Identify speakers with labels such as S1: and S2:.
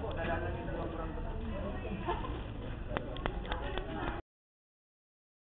S1: la,